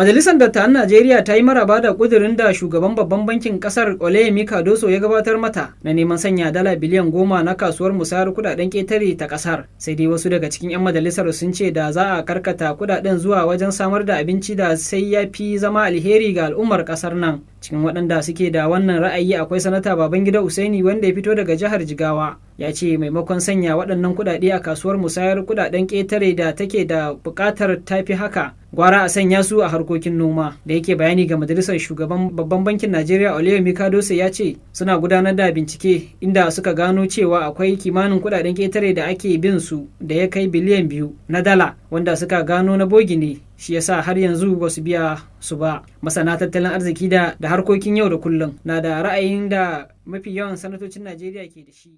Majalisar Dattawan Najeriya ta yi maraba da kudirin da shugaban babban bankin ƙasar Oleyemi Kadoso ya gabatar mata na neman sanya dala biliyan goma na kasuwar musayar kuɗaɗen ƙetare ta ƙasar. Sai dai wasu daga cikin 'yan majalisar sun ce da za a karkata kuɗaɗen zuwa wajen samar da abinci da sai ya fi zama alheri ga al'ummar ƙasar nan. Cikin waɗanda suke da wannan ra'ayi akwai sanata Babangida Usaini wanda ya fito daga jihar Jigawa. Ya ce maimakon sanya waɗannan kudade a kasuwar musayar kuɗaɗen ƙetare da take da buƙatar tafi haka gwara a sanya su a harkokin noma da yake bayani ga majalisar shugaban babban bankin najeriya oluyemi kadose ya ce suna gudanar da bincike inda suka gano cewa akwai kimanin kuɗaɗen ƙetare da ake bin su da ya kai biliyan biyu na dala wanda suka gano na bogi ne shi yasa har yanzu ba su biya su ba. Masana tattalin arziki da harkokin yau da kullum na da ra'ayin da mafi yawan sanatocin najeriya ke da shi.